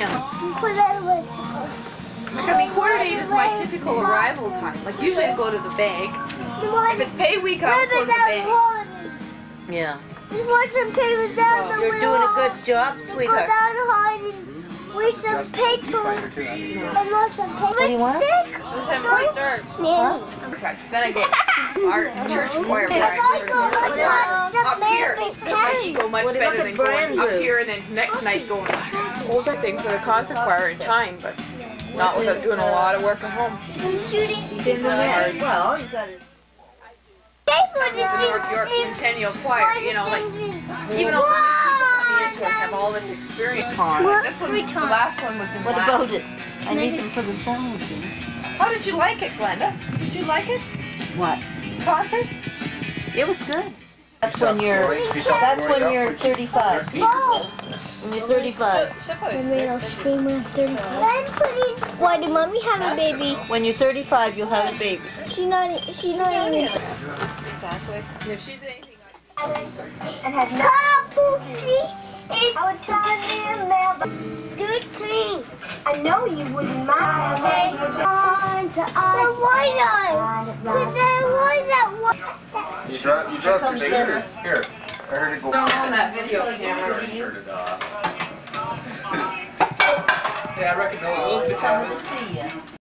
I mean, quarter to eight is my typical arrival time. Like, usually I go to the bank. If it's pay week, I always go to the bank. Yeah. Just want some papers down the You're doing a good job, Go sweetheart. down the hall and read some paper. And want some paper. What do you want? What time do we start? Nanny. Okay, then I go to our church choir where I go up here. It's like go much What better than going up here and then next night going older thing for the concert choir in time, but not without doing a uh, lot of work at home. Shooting. hard. Well, you got it. That's what North York Centennial Choir, you know, like even though coming into it have all this experience on. This one, the last one was in What about it? I need them for the sound machine. How did you like it, Glenda? Did you like it? What? Concert? It was good. That's when you're, that's when you're 35. Oh. When you're 35. The middle screamer 35. I'm putting. Why did mommy have a baby? When you're 35, you'll have a baby. She's not. She's not even. Exactly. And if she's anything And had no. Ah, poopsie. It's our time mail. Good clean. I know you wouldn't mind. Hey, on to us. But why not? But then why not? You dropped, you dropped your comes finger. Here, I heard it go. Don't on that video camera. Turned it off. Uh, yeah, I reckon those, those pajamas, See ya.